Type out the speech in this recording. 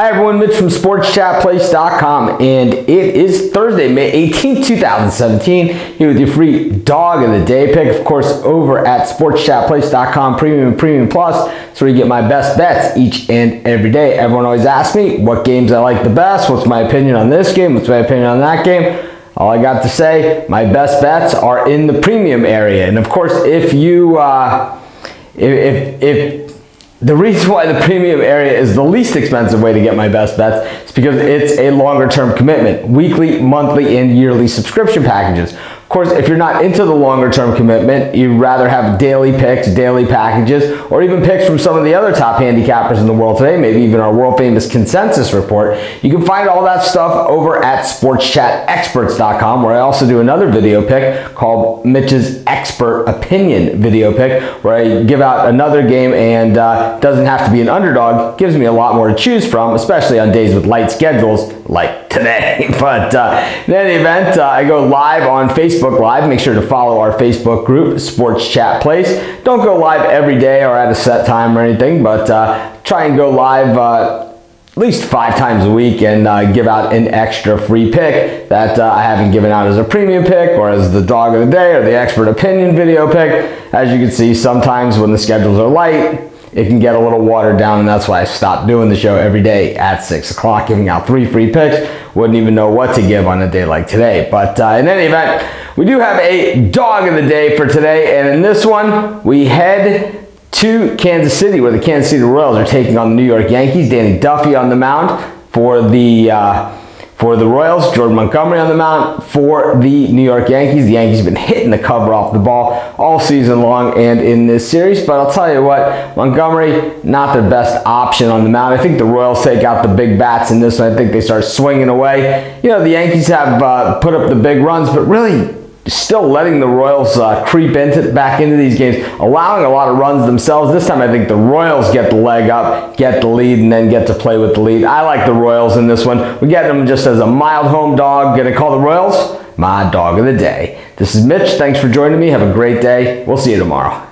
Hi everyone, Mitch from SportsChatPlace.com and it is Thursday, May 18, 2017. Here with your free dog of the day pick, of course, over at SportsChatPlace.com Premium and Premium Plus. That's where you get my best bets each and every day. Everyone always asks me what games I like the best, what's my opinion on this game, what's my opinion on that game. All I got to say, my best bets are in the premium area. And of course, if you, uh, if, if the reason why the premium area is the least expensive way to get my best bets is because it's a longer term commitment. Weekly, monthly, and yearly subscription packages course, if you're not into the longer term commitment, you'd rather have daily picks, daily packages, or even picks from some of the other top handicappers in the world today, maybe even our world famous consensus report. You can find all that stuff over at sportschatexperts.com, where I also do another video pick called Mitch's Expert Opinion video pick, where I give out another game and uh, doesn't have to be an underdog, gives me a lot more to choose from, especially on days with light schedules like today. But uh, in any event, uh, I go live on Facebook Live. Make sure to follow our Facebook group, Sports Chat Place. Don't go live every day or at a set time or anything, but uh, try and go live uh, at least five times a week and uh, give out an extra free pick that uh, I haven't given out as a premium pick or as the dog of the day or the expert opinion video pick. As you can see, sometimes when the schedules are light, it can get a little watered down and that's why I stopped doing the show every day at 6 o'clock, giving out three free picks. Wouldn't even know what to give on a day like today. But uh, in any event, we do have a dog of the day for today. And in this one, we head to Kansas City where the Kansas City Royals are taking on the New York Yankees. Danny Duffy on the mound for the... Uh, for the Royals, Jordan Montgomery on the mound. For the New York Yankees, the Yankees have been hitting the cover off the ball all season long and in this series. But I'll tell you what, Montgomery, not their best option on the mound. I think the Royals take out the big bats in this one. I think they start swinging away. You know, the Yankees have uh, put up the big runs, but really still letting the Royals uh, creep into back into these games, allowing a lot of runs themselves. This time I think the Royals get the leg up, get the lead, and then get to play with the lead. I like the Royals in this one. We get them just as a mild home dog. Gonna call the Royals my dog of the day. This is Mitch. Thanks for joining me. Have a great day. We'll see you tomorrow.